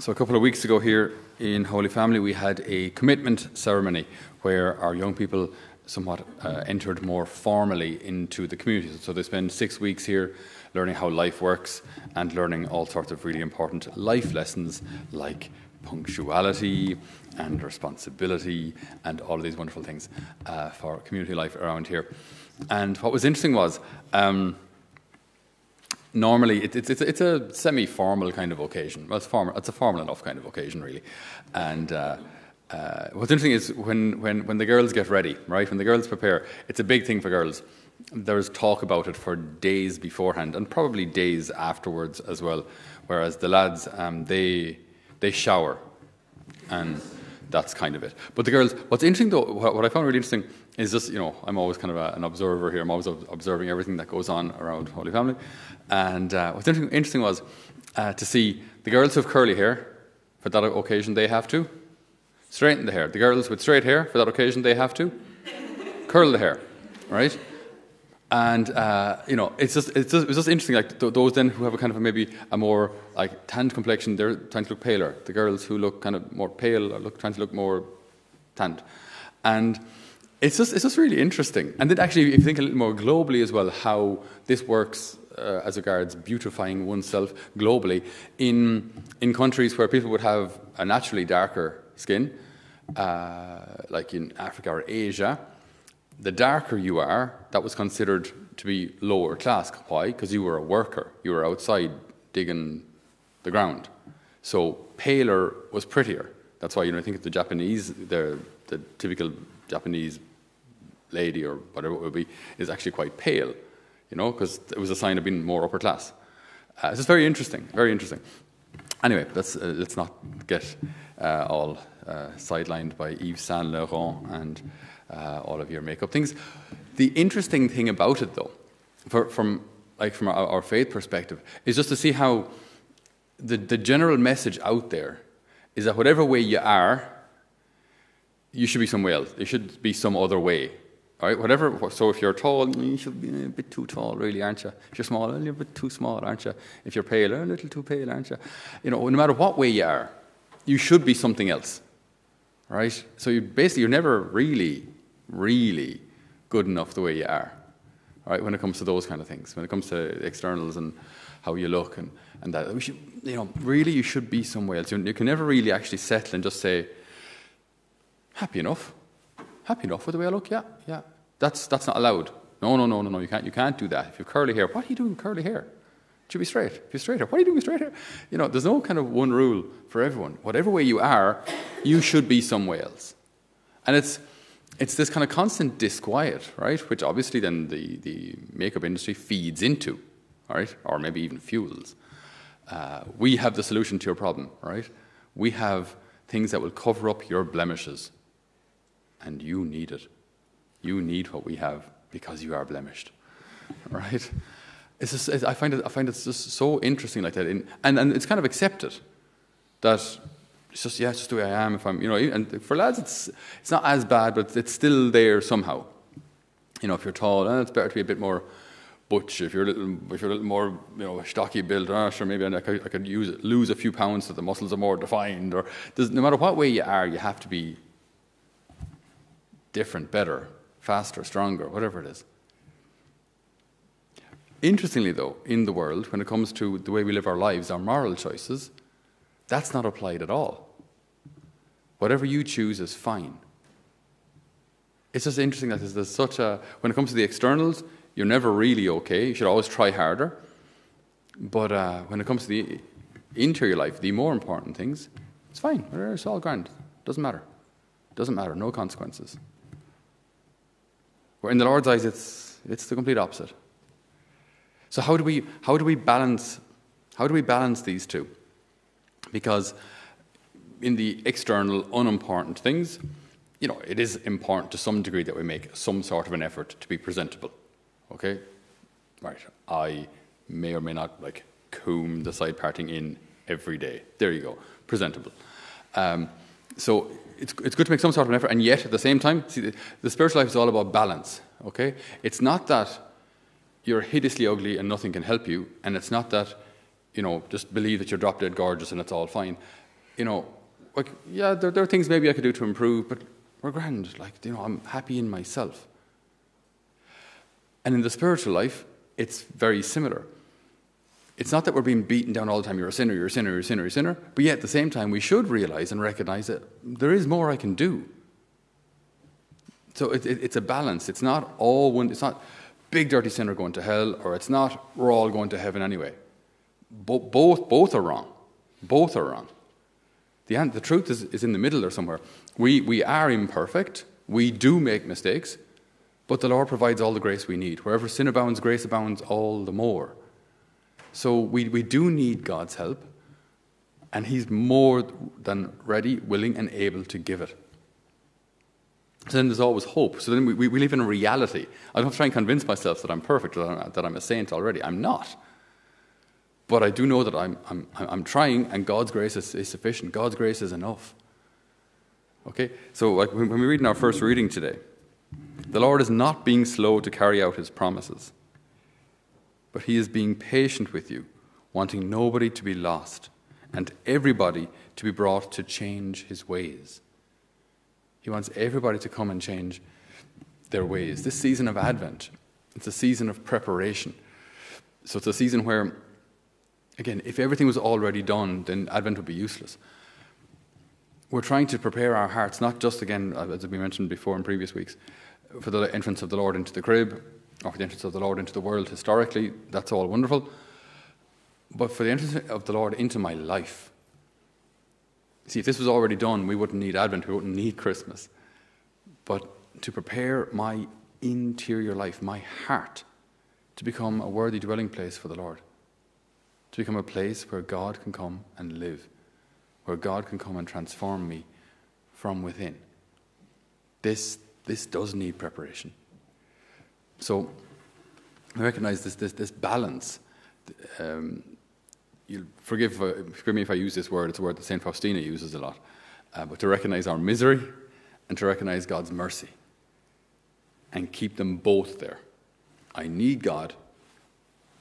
So, a couple of weeks ago here in Holy Family, we had a commitment ceremony where our young people somewhat uh, entered more formally into the community. So, they spend six weeks here learning how life works and learning all sorts of really important life lessons like punctuality and responsibility and all of these wonderful things uh, for community life around here. And what was interesting was, um, normally it, it's, it's, it's a semi-formal kind of occasion. Well, it's, formal, it's a formal enough kind of occasion, really. And uh, uh, what's interesting is when, when, when the girls get ready, right, when the girls prepare, it's a big thing for girls. There's talk about it for days beforehand and probably days afterwards as well. Whereas the lads, um, they, they shower and that's kind of it. But the girls, what's interesting though, what, I found really interesting is just, you know, I'm always kind of a, an observer here. I'm always observing everything that goes on around Holy Family. And uh, what's interesting, interesting was uh, to see the girls who have curly hair, for that occasion they have to straighten the hair. The girls with straight hair, for that occasion they have to curl the hair, right? And uh, you know, it's just, it's just it's just interesting. Like th- those then who have a kind of a, maybe a more like tanned complexion, they're trying to look paler. The girls who look kind of more pale are look, trying to look more tanned, and it's just it's just really interesting. And then actually, if you think a little more globally as well, how this works uh, as regards beautifying oneself globally in in countries where people would have a naturally darker skin, uh, like in Africa or Asia. The darker you are, that was considered to be lower class. Why? Because you were a worker. You were outside digging the ground. So paler was prettier. That's why you know I think of the Japanese, the the typical Japanese lady or whatever it would be, is actually quite pale you know, because it was a sign of being more upper class. Uh, it's just very interesting, very interesting. Anyway, let's, uh, let's not get uh, all uh, sidelined by Yves Saint Laurent and uh, all of your makeup things. The interesting thing about it, though, for, from like from our, our, faith perspective, is just to see how the, the general message out there is that whatever way you are, you should be somewhere else. There should be some other way Right, whatever. So if you're tall, you should be a bit too tall, really, aren't you? If you're small, a bit too small, aren't you? If you're pale, a little too pale, aren't you? You know, no matter what way you are, you should be something else, right? So you basically you're never really, really good enough the way you are, right? When it comes to those kind of things, when it comes to externals and how you look and and that, we should, you know, really you should be somewhere else. You, you can never really actually settle and just say, happy enough, happy enough with the way I look, yeah, yeah. That's, that's not allowed. No, no, no, no, no, you can't, you can't do that. If you have curly hair, what are you doing curly hair? Should be straight. If you're straight hair, what are you doing straight hair? You know, there's no kind of one rule for everyone. Whatever way you are, you should be somewhere else. And it's, it's this kind of constant disquiet, right? Which obviously then the, the makeup industry feeds into, right? Or maybe even fuels. Uh, we have the solution to your problem, right? We have things that will cover up your blemishes, and you need it. You need what we have because you are blemished. Right? It's just, it's, I, find it, I find it just so interesting like that. In, and, and it's kind of accepted that it's just, yeah, it's just the way I am. If I'm, you know, and for lads, it's, it's not as bad, but it's still there somehow. You know, if you're tall, eh, it's better to be a bit more butch. If you're a little, if you're a little more, you know, stocky build, oh, sure, maybe I could, I could use it, lose a few pounds so the muscles are more defined. Or no matter what way you are, you have to be different, better, faster, stronger, whatever it is. Interestingly, though, in the world, when it comes to the way we live our lives, our moral choices, that's not applied at all. Whatever you choose is fine. It's just interesting that there's such a, when it comes to the externals, you're never really okay. You should always try harder. But uh, when it comes to the interior life, the more important things, it's fine. It's all grand. Doesn't matter. Doesn't matter. No consequences. Where in the Lord's eyes, it's, it's the complete opposite. So how do we how do we balance how do we balance these two? Because in the external, unimportant things, you know, it is important to some degree that we make some sort of an effort to be presentable. Okay? Right. I may or may not like comb the side parting in every day. There you go. Presentable. Um, so it's, it's good to make some sort of an effort, and yet at the same time, see, the, the spiritual life is all about balance. Okay, it's not that you're hideously ugly and nothing can help you, and it's not that you know just believe that you're drop dead gorgeous and it's all fine. you know, like, yeah, there, there are things maybe I could do to improve, but we're grand. Like, you know, I'm happy in myself. And in the spiritual life, it's very similar. It's not that we're being beaten down all the time, you're a sinner, you're a sinner, you're a sinner, you're a sinner, but yet at the same time, we should realize and recognize that there is more I can do. So it, it, it's a balance. It's not all one, it's not big dirty sinner going to hell, or it's not we're all going to heaven anyway. Bo- both, both are wrong. Both are wrong. The, the truth is, is in the middle or somewhere. We, we are imperfect, we do make mistakes, but the Lord provides all the grace we need. Wherever sin abounds, grace abounds all the more. So we, we do need God's help, and He's more than ready, willing, and able to give it. So then there's always hope. So then we, we live in a reality. I don't try and convince myself that I'm perfect, that I'm, that I'm a saint already. I'm not. But I do know that I'm, I'm, I'm trying, and God's grace is, is sufficient. God's grace is enough. Okay? So like when we read in our first reading today, the Lord is not being slow to carry out his promises, but he is being patient with you, wanting nobody to be lost and everybody to be brought to change his ways. He wants everybody to come and change their ways. This season of Advent, it's a season of preparation. So it's a season where, again, if everything was already done, then Advent would be useless. We're trying to prepare our hearts, not just, again, uh, as we mentioned before in previous weeks, for the entrance of the Lord into the crib, or for the entrance of the Lord into the world historically, that's all wonderful. But for the entrance of the Lord into my life, see, if this was already done, we wouldn't need Advent, we wouldn't need Christmas. But to prepare my interior life, my heart, to become a worthy dwelling place for the Lord, to become a place where God can come and live, where God can come and transform me from within. This this does need preparation. So I recognize this, this, this balance. Um, you'll forgive, forgive me if I use this word, it's a word that St. Faustina uses a lot. Uh, but to recognize our misery and to recognize God's mercy and keep them both there. I need God,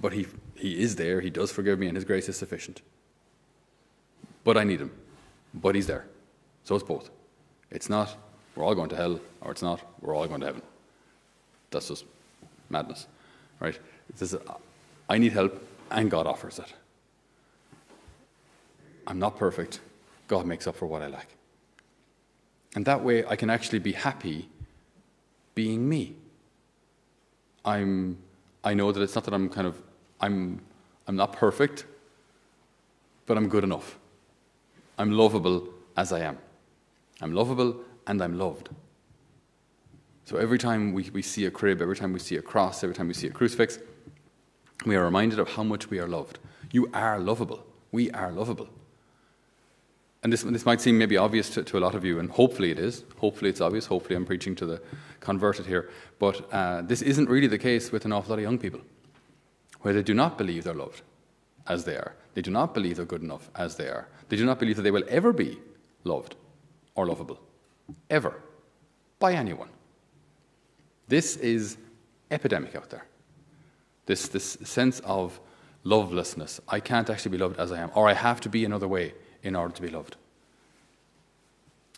but he, he is there, He does forgive me, and His grace is sufficient. But I need Him, but He's there. So it's both. It's not we're all going to hell, or it's not, we're all going to heaven. That's just madness, right? It Says, I need help, and God offers it. I'm not perfect. God makes up for what I lack. And that way, I can actually be happy being me. I'm, I know that it's not that I'm kind of, I'm, I'm not perfect, but I'm good enough. I'm lovable as I am. I'm lovable and I'm loved. So every time we, we see a crib, every time we see a cross, every time we see a crucifix, we are reminded of how much we are loved. You are lovable. We are lovable. And this, this might seem maybe obvious to, to a lot of you, and hopefully it is. Hopefully it's obvious. Hopefully I'm preaching to the converted here. But uh, this isn't really the case with an awful lot of young people, where they do not believe they're loved as they are. They do not believe they're good enough as they are. They do not believe that they will ever be loved or lovable ever, by anyone. This is epidemic out there. This, this sense of lovelessness. I can't actually be loved as I am, or I have to be another way in order to be loved.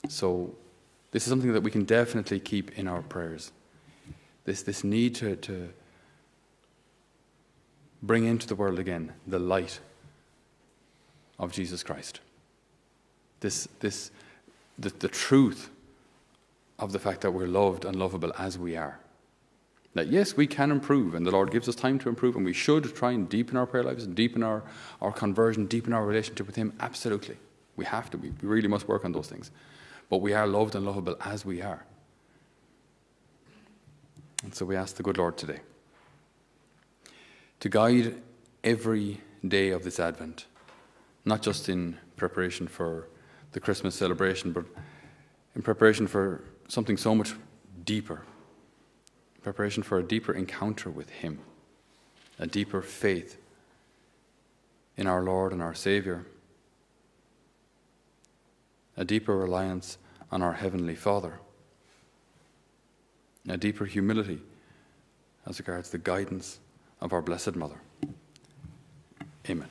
So, this is something that we can definitely keep in our prayers. This, this need to, to bring into the world again the light of Jesus Christ. This, this, the, the truth of the fact that we're loved and lovable as we are. That yes, we can improve, and the Lord gives us time to improve, and we should try and deepen our prayer lives and deepen our, our conversion, deepen our relationship with Him. Absolutely. We have to. We, we really must work on those things. But we are loved and lovable as we are. And so we ask the good Lord today to guide every day of this Advent, not just in preparation for the Christmas celebration, but in preparation for something so much deeper preparation for a deeper encounter with Him, a deeper faith in our Lord and our Savior, a deeper reliance on our Heavenly Father, a deeper humility as regards the guidance of our Blessed Mother. Amen.